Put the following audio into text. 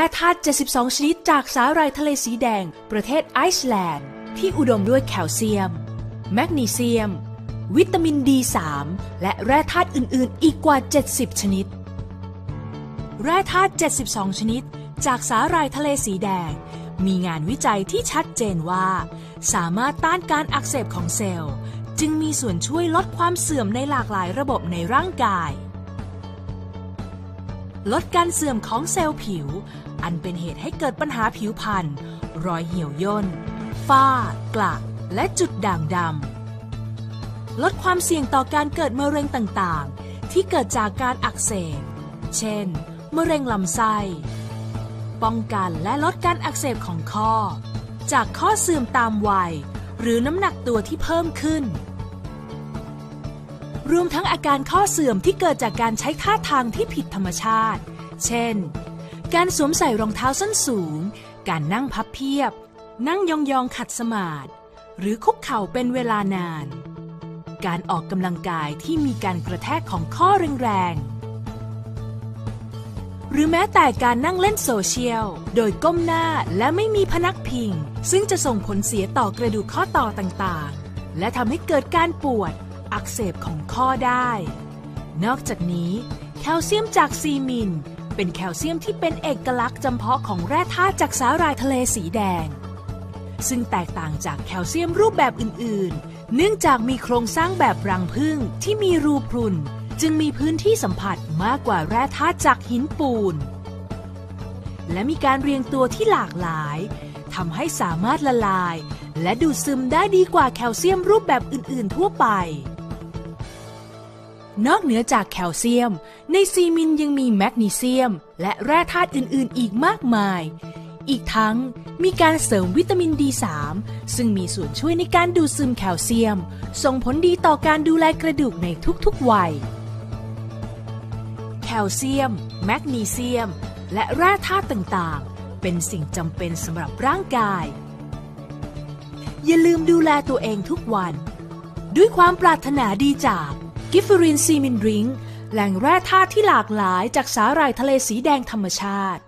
แร่ธาตุ 72 ชนิดจากสาหร่ายทะเลสีแดง ประเทศไอซ์แลนด์ ที่อุดมด้วยแคลเซียม แมกนีเซียม วิตามิน D3 และแร่ธาตุอื่น ๆ อีกกว่า 70 ชนิด แร่ธาตุ 72 ชนิด จากสาหร่ายทะเลสีแดง มีงานวิจัยที่ชัดเจนว่า สามารถต้านการอักเสบของเซลล์ จึงมีส่วนช่วยลดความเสื่อมในหลากหลายระบบในร่างกาย ลดการเสื่อมของเซลล์ผิว อันเป็นเหตุให้เกิดปัญหาผิวพรรณรอยเหี่ยวย่น ฝ้า กระและจุดด่างดำ ลดความเสี่ยงต่อการเกิดมะเร็งต่างๆ ที่เกิดจากการอักเสบ เช่น มะเร็งลำไส้ ป้องกันและลดการอักเสบของข้อ จากข้อเสื่อมตามวัย หรือน้ำหนักตัวที่เพิ่มขึ้น รวมทั้งอาการข้อเสื่อมที่เกิดจากการใช้ท่าทางที่ผิดธรรมชาติ เช่น การสวมใส่รองเท้าส้นสูง การนั่งพับเพียบ นั่งยองๆขัดสมาธิหรือคุกเข่าเป็นเวลานาน การออกกำลังกายที่มีการกระแทกของข้อแรงๆ หรือแม้แต่การนั่งเล่นโซเชียล โดยก้มหน้าและไม่มีพนักพิง ซึ่งจะส่งผลเสียต่อกระดูกข้อต่อต่างๆ และทำให้เกิดการปวด อักเสบของข้อได้ นอกจากนี้ แคลเซียมจากซีมิน เป็นแคลเซียมที่เป็นเอกลักษณ์จำเพาะของแร่ธาตุจากสาหร่ายทะเลสีแดง ซึ่งแตกต่างจากแคลเซียมรูปแบบอื่น ๆ เนื่องจากมีโครงสร้างแบบรังผึ้งที่มีรูพรุน จึงมีพื้นที่สัมผัสมากกว่าแร่ธาตุจากหินปูน และมีการเรียงตัวที่หลากหลายทำให้สามารถละลาย และดูดซึมได้ดีกว่าแคลเซียมรูปแบบอื่น ๆ ทั่วไป นอกเหนือจากแคลเซียม ในซีมินยังมีแมกนีเซียม และแร่ธาตุอื่น ๆ อีกมากมาย อีกทั้งมีการเสริมวิตามิน D3 ซึ่งมีส่วนช่วยในการดูดซึมแคลเซียม ส่งผลดีต่อการดูแลกระดูกในทุก ๆ วัย แคลเซียม แมกนีเซียม และแร่ธาตุต่าง ๆ เป็นสิ่งจำเป็นสำหรับร่างกาย อย่าลืมดูแลตัวเองทุกวัน ด้วยความปรารถนาดีจาก กิฟฟรินซีมินดริงแหล่งแร่ธาตุที่หลากหลายจากสาหร่ายทะเลสีแดงธรรมชาติ